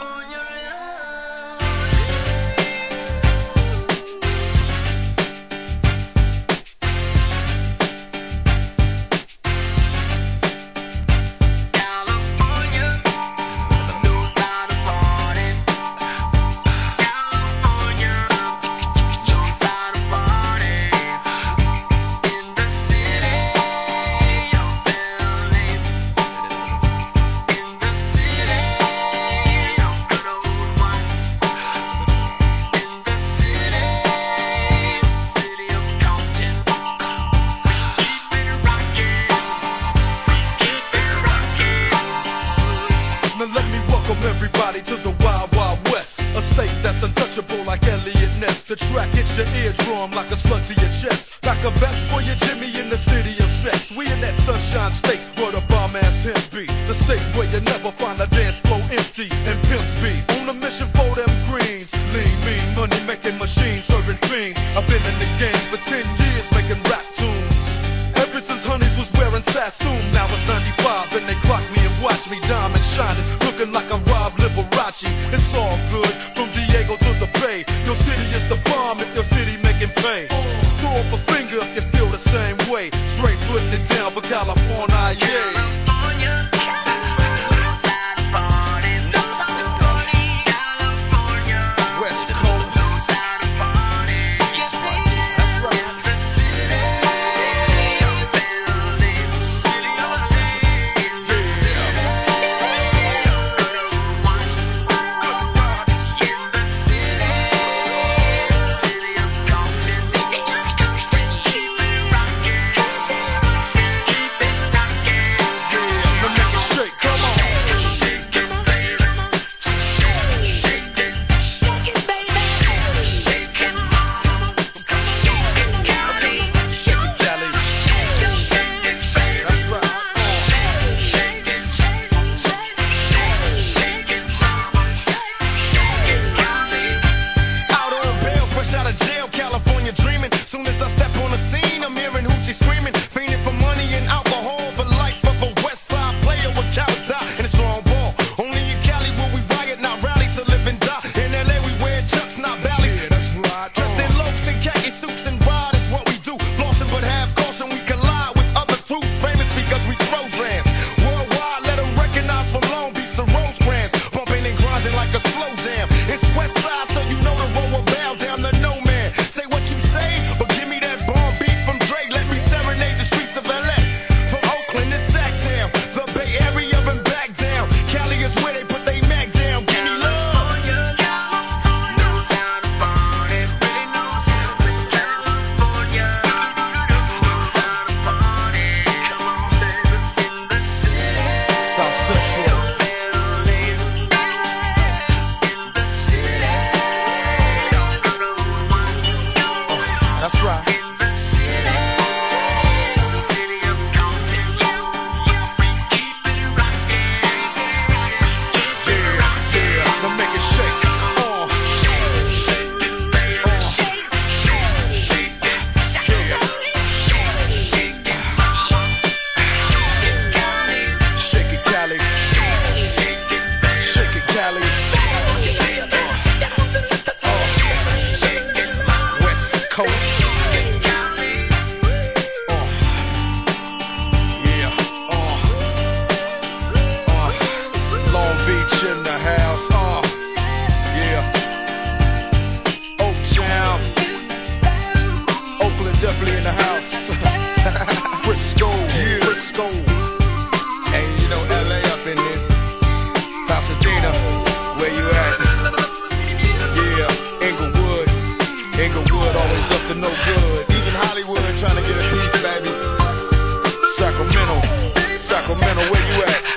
for. Everybody to the Wild Wild West. A state that's untouchable like Elliot Ness. The track hits your eardrum like a slug to your chest. Like a vest for your Jimmy in the city of sex. We in that sunshine state where the bomb ass him be. The state where you never find a dance floor empty and pimp speed. On a mission for them greens. Lean, mean, money making machines, serving fiends. I've been in the game for 10 years making rap tunes. Ever since Honeys was wearing Sassoon, now it's 95 and they clock me and watch me diamond shining, looking like I'm Liberace. It's all good from Diego to the Bay. Your city is Always up to no good. Even Hollywood trying to get a piece, baby. Sacramento. Sacramento, where you at?